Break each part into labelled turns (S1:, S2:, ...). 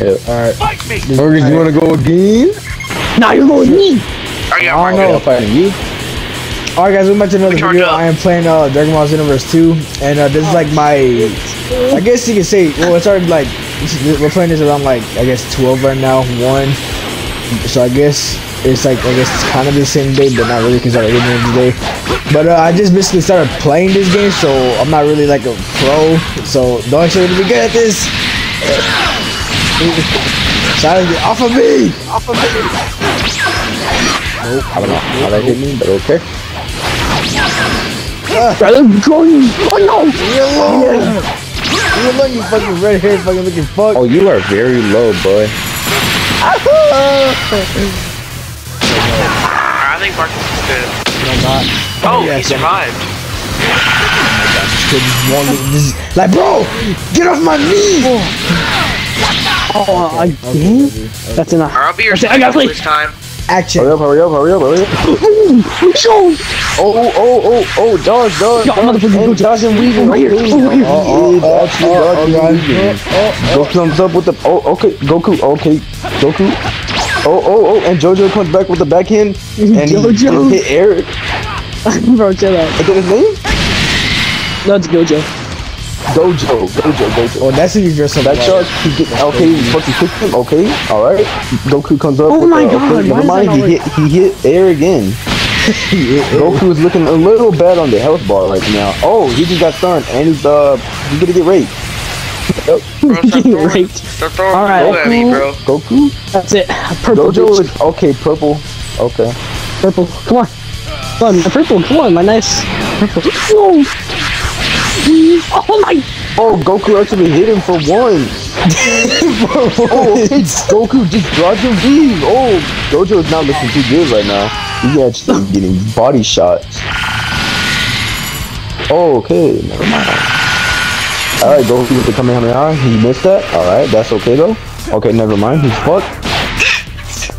S1: Alright.
S2: Fight me!
S1: Burgers, you wanna go again?
S3: Nah, you're going me.
S2: I got
S4: I don't
S2: Mario.
S4: know.
S1: fighting you.
S4: Alright guys, welcome back to another video.
S2: up.
S4: I am playing uh, Dragon Ball Xenoverse 2, and uh, this is like my, I guess you could say, well it's already like, we're playing this around like, I guess 12 right now, 1, so I guess it's like, I guess it's kind of the same day, but not really because I didn't know today. But uh, I just basically started playing this game, so I'm not really like a pro, so don't expect me to be good at this. Shout get off of me! Off of me!
S1: Nope, I don't know how that hit me, but okay.
S3: Brother, going. Oh no.
S4: Leave me alone! Leave me alone, you fucking red haired fucking looking fuck!
S1: Oh, you are very low, boy.
S2: I think Marcus is good.
S4: No, not.
S2: Oh,
S4: Yes,
S2: he survived.
S4: Kid just wanted this is- like, bro, get off my knee!
S3: Oh, Oh, again? That's enough.
S2: I'll be your
S3: I got
S2: sniper this time.
S4: Action.
S1: Hurry up, hurry up, hurry up, hurry up.
S3: Show.
S1: Oh, oh, oh, oh, oh, dodge, dodge,
S3: Yo,
S1: dodge,
S3: motherfucker,
S1: and
S3: go
S1: dodge and weaving.
S3: Over here,
S1: okay.
S3: over here.
S1: Oh, oh, actually,
S4: oh,
S1: dodge
S4: oh,
S1: and
S4: God.
S1: weaving.
S4: Oh, oh,
S1: Go comes up with the, oh, okay, Goku, okay, Goku. Oh, oh, oh, and Jojo comes back with the backhand, and he
S3: Jojo.
S1: just hit Eric.
S3: Bro, chill out.
S1: Is that his name?
S3: No, it's Gojo.
S1: Gojo, Gojo, Gojo.
S4: Oh, that's who you dress up
S1: That
S4: like.
S1: shot, he get, okay, he fucking kicked him, okay, alright. Goku comes up
S3: Oh my
S1: the,
S3: God,
S1: okay, never mind, he hit, he hit air again. Goku is looking a little bad on the health bar right now. Oh, he just got stunned, and he's, uh, he's gonna get raped. Yep.
S2: Bro, stop
S3: Getting raped. All right.
S2: blue at me, bro.
S1: Goku?
S3: That's it. Purple.
S1: Gojo
S3: bitch.
S1: is, okay, purple, okay.
S3: Purple. Come on. Come on, my purple. Come on, my nice. Purple. No. Oh my.
S1: Oh, Goku actually hit him for one. oh, Goku just dodged and weave. Oh, Gojo is not looking too good right now. He's actually getting body shots. Oh, okay, never mind. Alright, Goku with the Kamehameha. He missed that. Alright, that's okay though. Okay, never mind. He's fucked.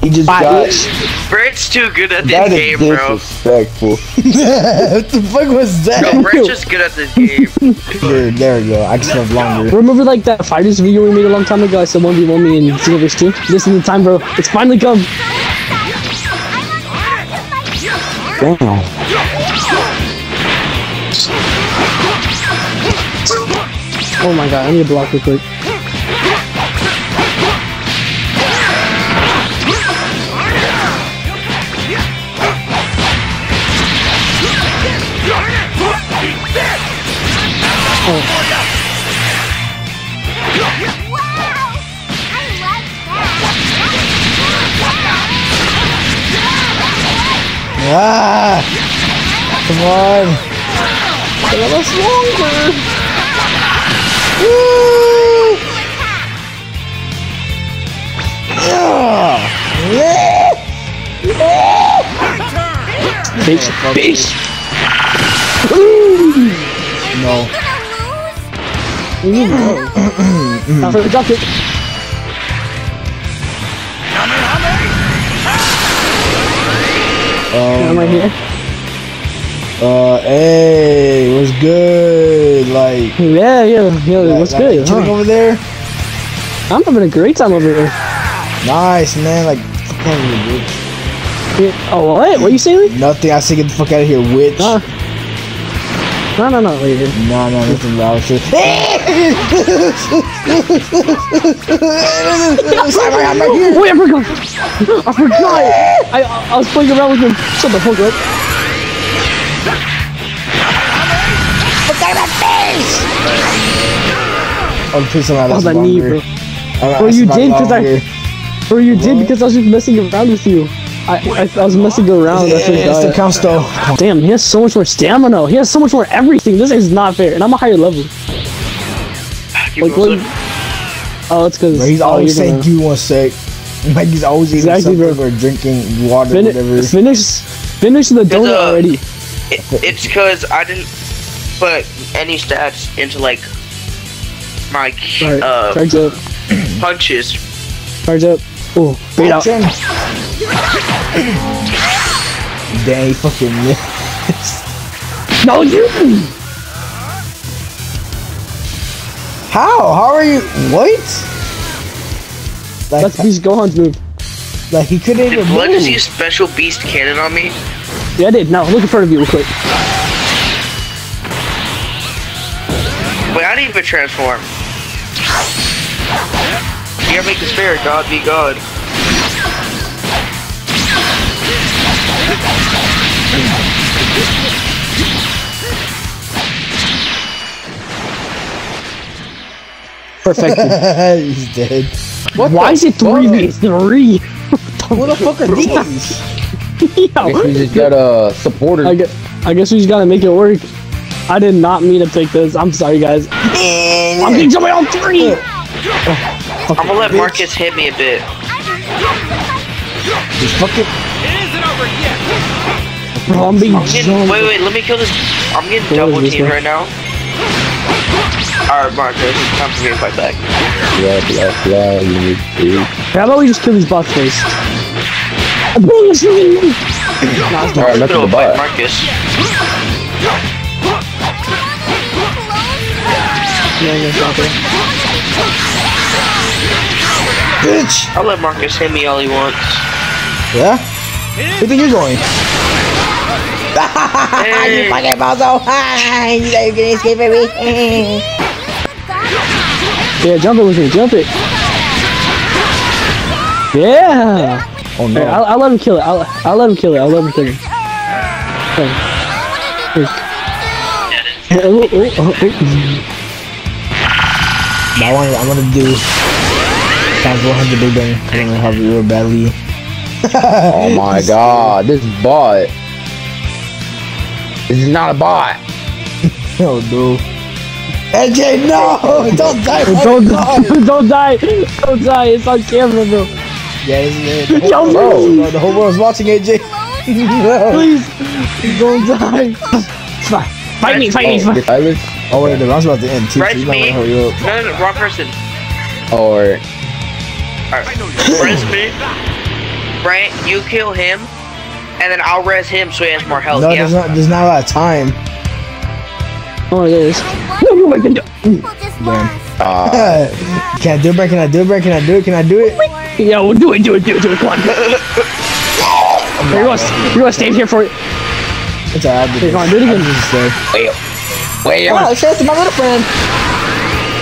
S1: He just
S3: Bye,
S1: got.
S3: bitch.
S2: Brent's too good at this
S1: That is
S2: game, bro.
S1: disrespectful.
S4: what the fuck was that?
S2: No,
S4: that?
S2: Brent's just good at this game.
S4: Dude, there we go. I just have longer.
S3: Remember like that fighters video we made a long time ago? I said 1v1 me in Xenoverse 2? This is the time, bro. It's finally come.
S1: Damn.
S3: Oh my god, I need to block real quick.
S4: On! Get us longer! Woo! Yeah!
S3: Bitch, bitch.
S4: No.
S3: Not for the drop kick.
S4: Um,
S3: I'm right here.
S4: Uh, hey, what's good? Like,
S3: Yeah, yeah, yeah. What's
S4: like,
S3: good?
S4: chilling
S3: Huh?
S4: over there?
S3: I'm having a great time over here.
S4: Nice, man. Like, fuck out of here, bitch.
S3: Oh, what? What you saying?
S4: Nothing. I say get the fuck out of here, witch.
S3: Uh, no, no, no, later.
S4: No, no, nothing loud shit. I'm right here.
S3: Wait, I forgot. I forgot. I, I was playing around with him. Shut the fuck up.
S4: I'm pissing my
S3: Oh,
S4: last
S3: my knee,
S4: longer.
S3: bro.
S4: Alright,
S3: Bro, you
S4: survived
S3: did, 'cause I- Bro, you did because I was just messing around with you. I, I, I was messing around. That's
S4: Yeah,
S3: what
S4: it counts though.
S3: Damn, he has so much more stamina. He has so much more everything. This is not fair. And I'm a higher level. Like, what? Oh, it's because
S4: he's
S3: oh,
S4: always
S3: you're
S4: saying "you one sec." Like he's always eating
S3: Exactly,
S4: something
S3: bro.
S4: or drinking water,
S3: Fin-
S4: whatever.
S3: finish, finish the donut
S2: uh,
S3: already.
S2: It, it's because I didn't put any stats into like my
S3: Alright,
S2: uh,
S3: charge up,
S2: punches.
S3: charge up. Oh, wait out.
S4: Action. Dang, he fucking missed.
S3: No, you.
S4: How? How are you? What? Like,
S3: That's Beast Gohan's move.
S4: like he couldn't
S2: Did
S4: even
S2: Blood just
S4: move.
S2: use special beast cannon on me?
S3: Yeah, I did. Now look in front of you real quick.
S2: Wait, I didn't even transform. You gotta make the spirit god be god.
S3: Perfect.
S4: He's dead.
S3: Why is it three v three?
S4: Who the fuck are these?
S1: Uh, I guess we just got a supporter.
S3: I guess, I guess we just gotta make it work. I did not mean to take this. I'm sorry, guys. I'm getting somebody on three.
S2: I'm gonna let Marcus hit me a bit.
S4: He's fucking.
S3: Bro, I'm being
S2: I'm getting,
S3: jumped.
S2: wait, wait, let me kill this. I'm getting
S3: What
S2: double
S3: is
S2: teamed right now. Alright, Marcus, time for me to fight back.
S1: Blah, blah, blah, you need to-
S3: How about we just kill these bots first?
S1: Alright,
S2: Let's
S1: nothing
S2: go
S1: to
S2: fight
S1: buy.
S2: Marcus.
S3: Yeah, yeah, it's.
S4: Bitch!
S2: I'll let Marcus hit me all he wants.
S4: Yeah? Where you think you're going?
S2: Hey,
S4: Fucking bozo! Oh, hi! You thought you were gonna escape from me?
S3: Yeah, jump it with me. Jump it. Yeah.
S4: Oh no.
S3: I'll, I'll let him kill it. I'll, I'll let him kill it. I'll let him kill it. Oh, oh, oh, oh.
S4: But I want, I want to do times 100 Big Bang. I don't know how real badly.
S1: Oh my god, this bot. This is not a bot.
S4: Oh no. AJ, no! Don't die!
S3: Don't die! Don't die! Don't die! It's on camera, bro.
S4: Yeah, this is it. The whole,
S3: bro.
S4: world, the whole world's watching AJ. no.
S3: Please, don't die. Fight, fight me! Fight me!
S1: Oh,
S3: Fight.
S1: get Silas?
S4: Oh wait, the round's about to end too. so
S2: Res me.
S4: wanna hurry up.
S2: No, no, no, wrong person.
S1: Or
S2: Alright, res me. Brant, you kill him, and then I'll res him so he has more health.
S4: No,
S2: yeah.
S4: there's not. There's not a lot of time.
S3: Oh, it is. No, no, I can do.
S4: Damn.
S1: uh,
S4: Can I do it, Brent? Can I do it, Brent? Can I do it? Can I do it?
S3: Yeah, well, do it, do it, do it, do it. Come on. You're gonna, you're gonna stay here for it.
S4: It's alright.
S3: Hey, come on, do it again.
S4: Just say.
S1: wait, wait.
S4: Oh, it's to my little friend.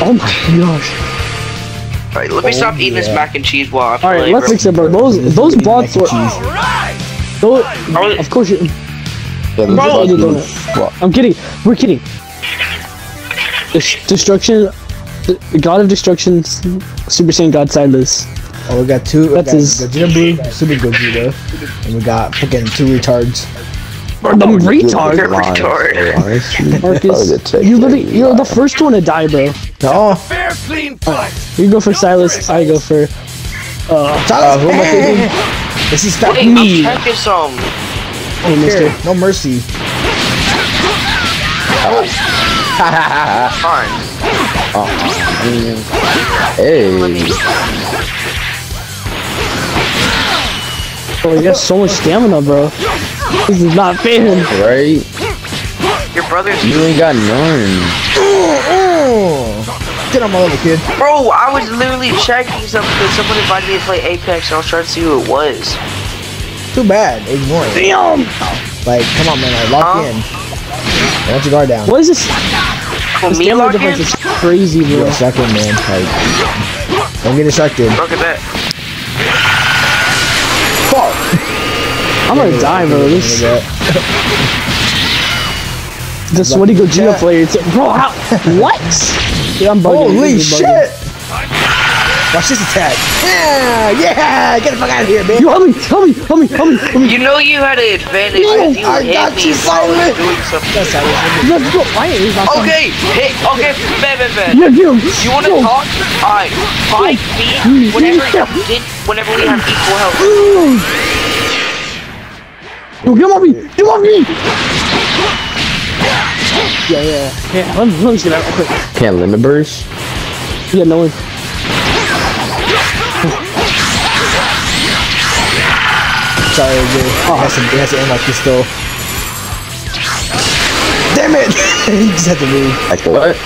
S3: Oh my gosh.
S2: Alright, let me stop eating this mac and cheese while I play.
S3: All right, let's
S2: bro.
S3: fix it, bro. Those those bots were. Those,
S2: Oh,
S3: of course, you,
S1: Yeah, this
S2: Bro.
S1: bot
S3: you don't
S1: is-
S3: know. I'm kidding. We're kidding. Destruction, the the God of Destruction, Super Saiyan God Silas.
S4: Oh, we got two. We got
S3: his-
S4: Gogeta Blue, Super Gogeta, and we got fucking two retards.
S3: Or the retard.
S2: You're retard.
S3: Marcus,
S1: the
S3: you literally, you're the first one to die, bro. No.
S4: Oh,
S3: You go for Silas, I go for. Uh,
S4: Silas,
S1: who am I taking?
S4: This is stop
S2: Wait,
S3: Me.
S2: I'm taking some.
S3: hey, mister.
S4: here. No mercy.
S2: Fine.
S1: Hey,
S3: Oh, you got so much stamina, bro. This is not fair.
S1: right?
S2: Your brother's.
S1: You ain't got none.
S4: Oh, get on my level, kid.
S2: Bro, I was literally checking something because someone invited me to play Apex and I was trying to see who it was.
S4: Too bad. Ignore it.
S3: Damn.
S4: Like, come on, man. Like, lock
S2: Huh?
S4: in. Don't your guard down.
S3: What is this?
S2: Oh,
S3: The
S2: me
S3: stamina
S2: lock in?
S3: difference is crazy, bro.
S4: Get stuck man. Like, don't get distracted.
S2: Look at that.
S3: I'm gonna die, bro. This the sweaty Gogeta
S4: Yeah.
S3: player. Bro, how? What? Yeah, I'm bugging.
S4: Holy
S3: This is bugging.
S4: shit! Watch this attack. Yeah, yeah. Get the fuck out of here, man.
S3: Yo, help me, help me, help me, help me, help me.
S2: You know you had an advantage because you
S4: I
S2: hit
S4: got
S2: me
S4: you,
S2: while I was
S4: Simon. That's how it
S3: Let's go. Why is not
S2: Okay, hit. Okay, bad, bad, bad.
S3: Yeah, yeah.
S2: You wanna
S3: Yo.
S2: talk? Alright, fight me whenever you whenever we have equal health.
S3: Yo, get off me! Get off me! Yeah, yeah, yeah. Let me, let me see that real quick.
S1: Can't limit burst.
S3: Yeah, no one.
S4: Sorry, AJ. It has to, it has to end like this though. Damn it! you just had to move.
S1: Like what?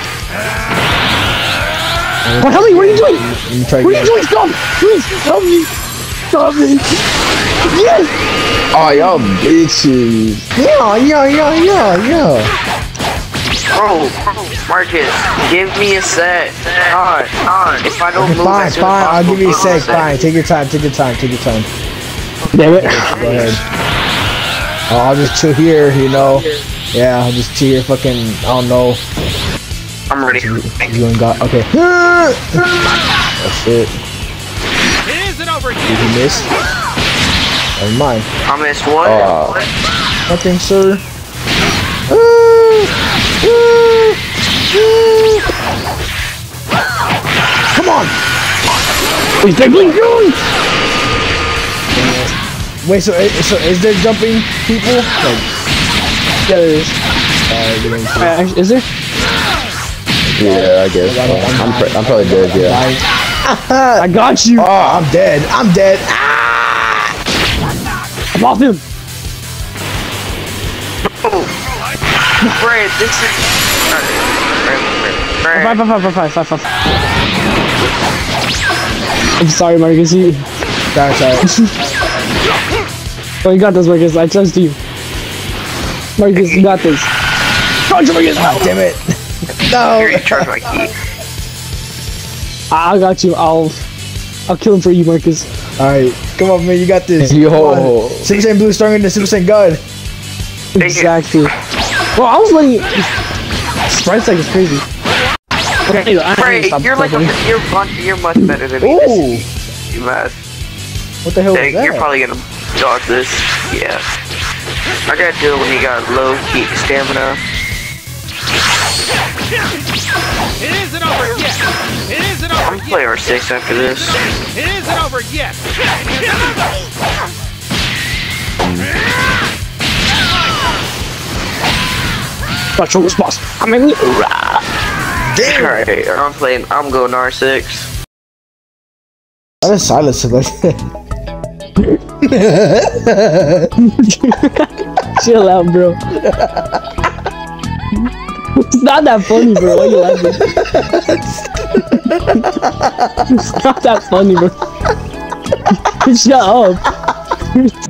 S3: What, help me, what are you doing?
S4: Let me try
S3: What are you doing? Stop! Please, help me! Stop me! Yes!
S1: Oh, y'all bitches.
S4: Yeah, yeah, yeah, yeah, yeah.
S2: Bro, Marcus, give me a sec. God, God, if I don't move
S4: Fine,
S2: as soon
S4: fine.
S2: as
S4: I'll give you a sec. Fine. Take your time. Take your time. Take your time.
S3: Damn it.
S4: Go ahead. Oh, I'll just chill here, you know. Yeah, I'll just chill here. Fucking, I don't know.
S2: I'm ready.
S4: You ain't got. Okay. Shit.
S5: It isn't
S4: Did
S5: yet.
S4: you miss? Never mind.
S2: I missed what?
S1: Oh.
S4: Nothing, sir. Come on.
S3: Wait, they're going?
S4: Wait, so i- so is there jumping people? Like,
S3: Yeah, there is.
S4: uh, you know,
S3: Uh, actually, is there?
S1: Yeah, I guess. I'm, pr- I'm probably dead, yeah.
S3: I got you!
S4: oh, I'm dead. I'm dead. Ah!
S3: I'm off him!
S2: Brad, this is. Brad,
S3: Five,
S2: Brad,
S3: five, five, five, five, five, five. I'm sorry, Marcus. You,
S4: Sorry, sorry.
S3: oh, you got this, Marcus. I trust you. Marcus, you got this. Charge Marcus!
S4: God damn it. No.
S2: charge my key.
S3: I I got you. I'll, I'll kill him for you, Marcus.
S4: All right, come on, man. You got this.
S1: Yo.
S4: Come on. Super Saiyan Blue stronger than Super Saiyan God.
S3: Exactly. Well, I was letting Sprite like it's crazy. Okay, I
S2: Brad,
S3: stop
S2: you're like a, you're much, you're much better than me.
S4: Ooh.
S2: This, you mad?
S4: What the hell was
S2: Dang,
S4: that?
S2: you're probably gonna dodge this. Yeah. I gotta do it when you got low key stamina.
S5: It isn't over yet. It isn't
S2: I'm
S5: over
S2: gonna play
S5: yet.
S2: R6 after this.
S5: It isn't over yet.
S3: Got your response. I'm in. Damn.
S2: Alright, I'm playing, I'm going R6.
S4: I just silence it
S3: Chill out, bro. it's not that funny, bro. Why are you laughing? it's not that funny, bro. Shut up.